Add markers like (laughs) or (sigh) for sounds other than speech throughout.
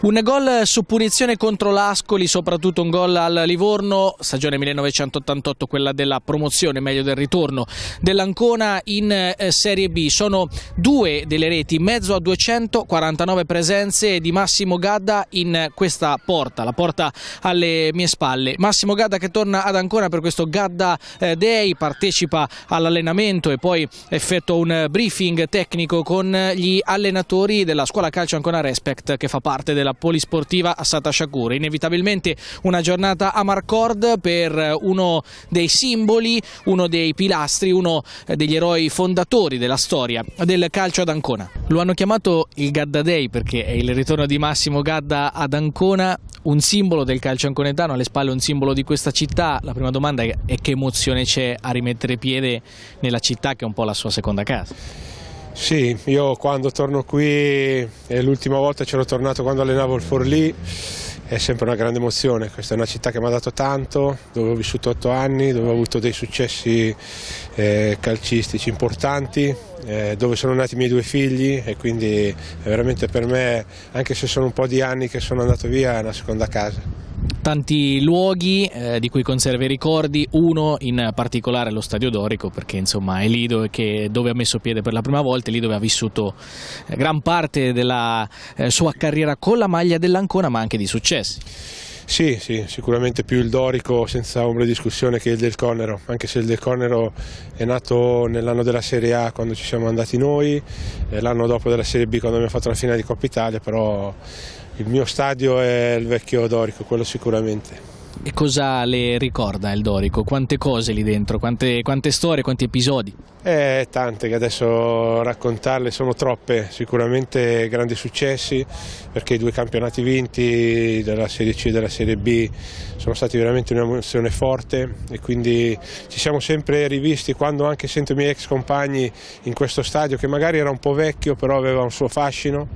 Un gol su punizione contro l'Ascoli, soprattutto un gol al Livorno, stagione 1988, quella della promozione, meglio del ritorno dell'Ancona in eh, Serie B. Sono due delle reti, mezzo a 249 presenze di Massimo Gadda in questa porta, la porta alle mie spalle. Massimo Gadda che torna ad Ancona per questo Gadda eh, Day, partecipa all'allenamento e poi effettua un briefing tecnico con gli allenatori della scuola calcio Ancona Respect che fa parte della polisportiva a Sata Shakur. Inevitabilmente una giornata a Marcord per uno dei simboli, uno dei pilastri, uno degli eroi fondatori della storia del calcio ad Ancona. Lo hanno chiamato il Gadda Day perché è il ritorno di Massimo Gadda ad Ancona, un simbolo del calcio anconetano, alle spalle un simbolo di questa città. La prima domanda è che emozione c'è a rimettere piede nella città che è un po' la sua seconda casa. Sì, io quando torno qui, e l'ultima volta c'ero tornato quando allenavo il Forlì, è sempre una grande emozione, questa è una città che mi ha dato tanto, dove ho vissuto otto anni, dove ho avuto dei successi eh, calcistici importanti, eh, dove sono nati i miei due figli e quindi veramente per me, anche se sono un po' di anni che sono andato via, è una seconda casa tanti luoghi eh, di cui conserva i ricordi, uno in particolare lo Stadio Dorico perché insomma è lì dove, che, dove ha messo piede per la prima volta, è lì dove ha vissuto eh, gran parte della eh, sua carriera con la maglia dell'Ancona ma anche di successi. Sì, sì, sicuramente più il Dorico senza ombra di discussione che il del Conero, anche se il del Conero è nato nell'anno della Serie A quando ci siamo andati noi, l'anno dopo della Serie B quando abbiamo fatto la finale di Coppa Italia, però il mio stadio è il vecchio Dorico, quello sicuramente. E cosa le ricorda il Dorico? Quante cose lì dentro? Quante, quante storie, quanti episodi? Eh, tante che adesso raccontarle sono troppe, sicuramente grandi successi perché i due campionati vinti della Serie C e della Serie B sono stati veramente un'emozione forte e quindi ci siamo sempre rivisti quando anche sento i miei ex compagni in questo stadio che magari era un po' vecchio però aveva un suo fascino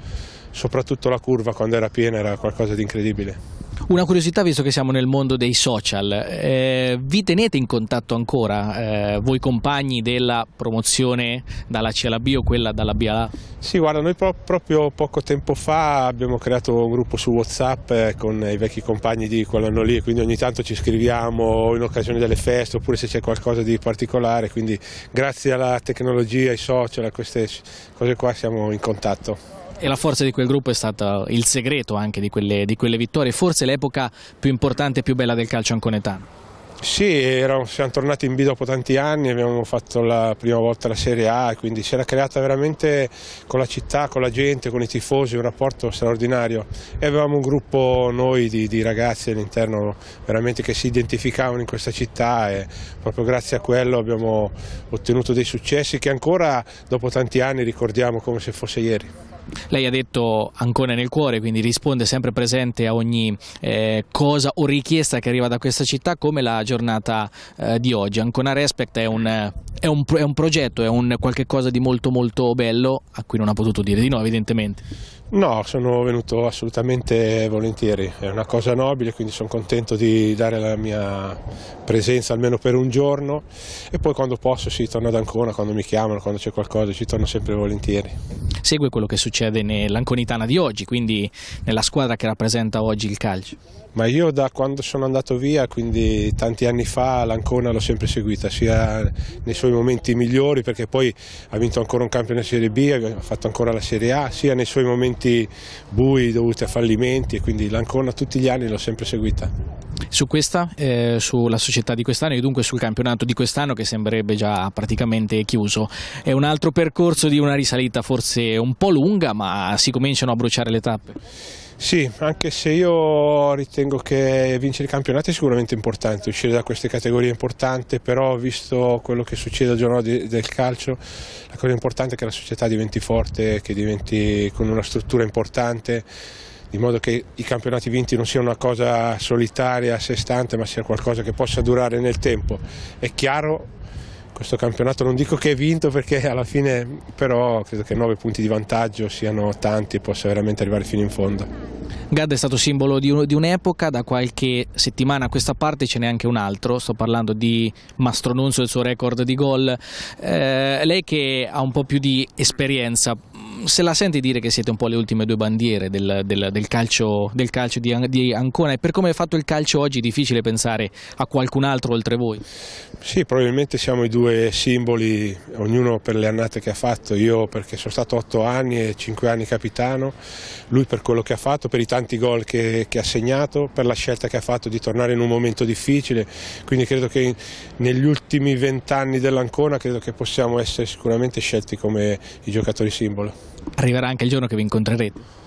soprattutto la curva quando era piena era qualcosa di incredibile. Una curiosità visto che siamo nel mondo dei social, eh, vi tenete in contatto ancora eh, voi compagni della promozione dalla C alla B o quella dalla B alla A? Sì, guarda, noi pro proprio poco tempo fa abbiamo creato un gruppo su Whatsapp eh, con i vecchi compagni di quell'anno lì, quindi ogni tanto ci scriviamo in occasione delle feste oppure se c'è qualcosa di particolare, quindi grazie alla tecnologia, ai social, a queste cose qua siamo in contatto e la forza di quel gruppo è stato il segreto anche di quelle, di quelle vittorie, forse l'epoca più importante e più bella del calcio anconetano. Sì, eravamo, siamo tornati in B dopo tanti anni, abbiamo fatto la prima volta la Serie A, quindi si era creata veramente con la città, con la gente, con i tifosi un rapporto straordinario e avevamo un gruppo noi di, di ragazzi all'interno veramente che si identificavano in questa città e proprio grazie a quello abbiamo ottenuto dei successi che ancora dopo tanti anni ricordiamo come se fosse ieri. Lei ha detto Ancona nel cuore, quindi risponde sempre presente a ogni eh, cosa o richiesta che arriva da questa città come la giornata eh, di oggi. Ancona Respect è un, è un, è un progetto, è un qualche cosa di molto molto bello a cui non ha potuto dire di no evidentemente. No, sono venuto assolutamente volentieri, è una cosa nobile, quindi sono contento di dare la mia presenza almeno per un giorno e poi quando posso si sì, torno ad Ancona, quando mi chiamano, quando c'è qualcosa, ci torno sempre volentieri. Segue quello che succede nell'Anconitana di oggi, quindi nella squadra che rappresenta oggi il calcio. Ma io da quando sono andato via, quindi tanti anni fa, l'Ancona l'ho sempre seguita, sia nei suoi momenti migliori, perché poi ha vinto ancora un campionato Serie B, ha fatto ancora la Serie A, sia nei suoi momenti bui dovuti a fallimenti, e quindi l'Ancona tutti gli anni l'ho sempre seguita. Su questa, eh, sulla società di quest'anno e dunque sul campionato di quest'anno che sembrerebbe già praticamente chiuso, è un altro percorso di una risalita forse un po' lunga, ma si cominciano a bruciare le tappe. Sì, anche se io ritengo che vincere i campionati è sicuramente importante, uscire da queste categorie è importante, però visto quello che succede al giorno del calcio, la cosa importante è che la società diventi forte, che diventi con una struttura importante, di modo che i campionati vinti non siano una cosa solitaria, a sé stante, ma sia qualcosa che possa durare nel tempo. È chiaro questo campionato non dico che è vinto perché alla fine però credo che nove punti di vantaggio siano tanti e possa veramente arrivare fino in fondo. Gad è stato simbolo di, un'epoca, da qualche settimana a questa parte ce n'è anche un altro, sto parlando di Mastronunzio e il suo record di gol. Eh, lei che ha un po' più di esperienza, se la senti dire che siete un po' le ultime due bandiere del, del, del calcio, del calcio di, di, Ancona e per come è fatto il calcio oggi è difficile pensare a qualcun altro oltre voi? Sì, probabilmente siamo i due simboli, ognuno per le annate che ha fatto, io perché sono stato otto anni e cinque anni capitano, lui per quello che ha fatto, per i tanti gol che, che ha segnato, per la scelta che ha fatto di tornare in un momento difficile, quindi credo che negli ultimi vent'anni dell'Ancona credo che possiamo essere sicuramente scelti come i giocatori simbolo. Arriverà anche il giorno che vi incontrerete.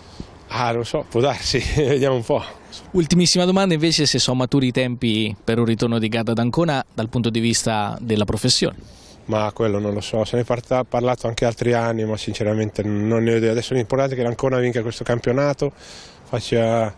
Ah, non so, può darsi, (laughs) vediamo un po'. Ultimissima domanda invece se sono maturi i tempi per un ritorno di Garda d'Ancona dal punto di vista della professione. Ma quello non lo so, se ne è parlato anche altri anni, ma sinceramente non ne ho idea. Adesso l'importante è che l'Ancona vinca questo campionato, faccia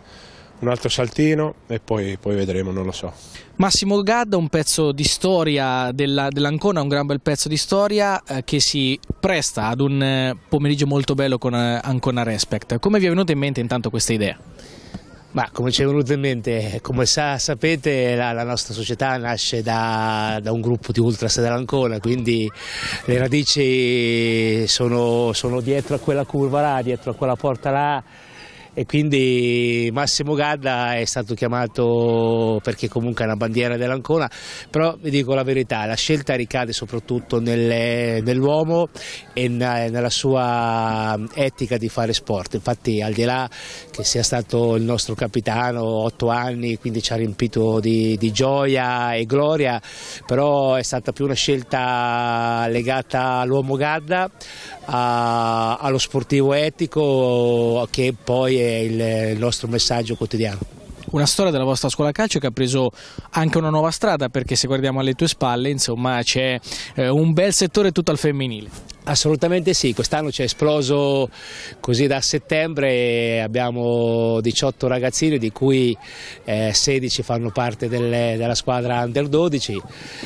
un altro saltino e poi, poi, vedremo, non lo so. Massimo Gadda, un pezzo di storia della, dell'Ancona, un gran bel pezzo di storia eh, che si presta ad un eh, pomeriggio molto bello con eh, Ancona Respect. Come vi è venuta in mente intanto questa idea? Ma come ci è venuto in mente, come sa, sapete la, la, nostra società nasce da, da, un gruppo di ultras dell'Ancona, quindi le radici sono, sono dietro a quella curva là, dietro a quella porta là e quindi Massimo Gadda è stato chiamato perché comunque è una bandiera dell'Ancona, però vi dico la verità, la scelta ricade soprattutto nell'uomo e nella sua etica di fare sport, infatti al di là che sia stato il nostro capitano otto anni, quindi ci ha riempito di, di gioia e gloria, però è stata più una scelta legata all'uomo Gadda, a, allo sportivo etico che poi è il nostro messaggio quotidiano. Una storia della vostra scuola calcio che ha preso anche una nuova strada perché se guardiamo alle tue spalle insomma c'è eh, un bel settore tutto al femminile. Assolutamente sì, quest'anno ci è esploso così da settembre, abbiamo 18 ragazzini di cui eh, 16 fanno parte della squadra Under 12,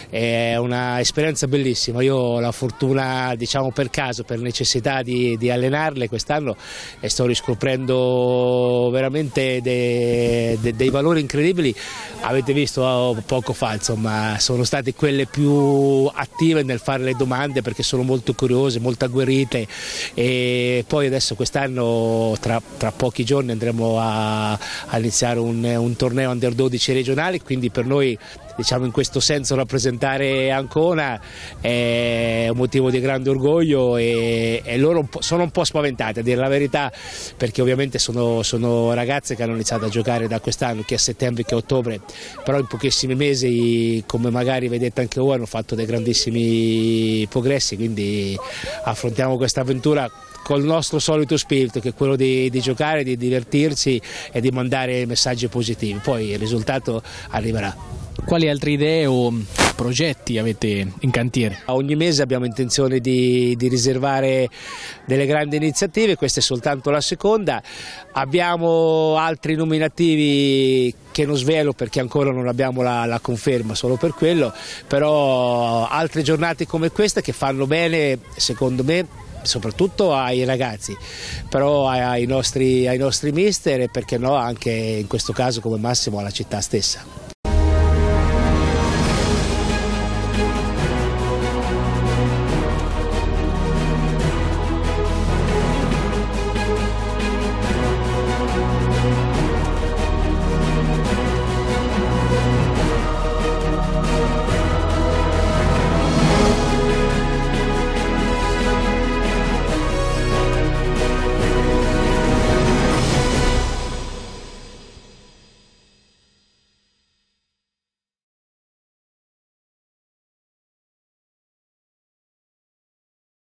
è un'esperienza bellissima, io ho la fortuna diciamo per caso, per necessità di, di allenarle quest'anno e sto riscoprendo veramente de, de, dei valori incredibili, avete visto poco fa insomma sono state quelle più attive nel fare le domande perché sono molto curiose numerose, molto agguerrite e poi adesso quest'anno tra, tra, pochi giorni andremo a, a iniziare un, un torneo under 12 regionali, quindi per noi diciamo in questo senso rappresentare Ancona è un motivo di grande orgoglio e, e loro sono un po' spaventate a dire la verità perché ovviamente sono, sono, ragazze che hanno iniziato a giocare da quest'anno, che a settembre che a ottobre, però in pochissimi mesi come magari vedete anche voi hanno fatto dei grandissimi progressi, quindi affrontiamo questa avventura col nostro solito spirito che è quello di, di, giocare, di divertirsi e di mandare messaggi positivi, poi il risultato arriverà. Quali altre idee o progetti avete in cantiere? Ogni mese abbiamo intenzione di, di, riservare delle grandi iniziative, questa è soltanto la seconda. Abbiamo altri nominativi che non svelo perché ancora non abbiamo la, la conferma solo per quello, però altre giornate come questa che fanno bene secondo me soprattutto ai ragazzi, però ai nostri, ai nostri mister e perché no anche in questo caso come massimo alla città stessa.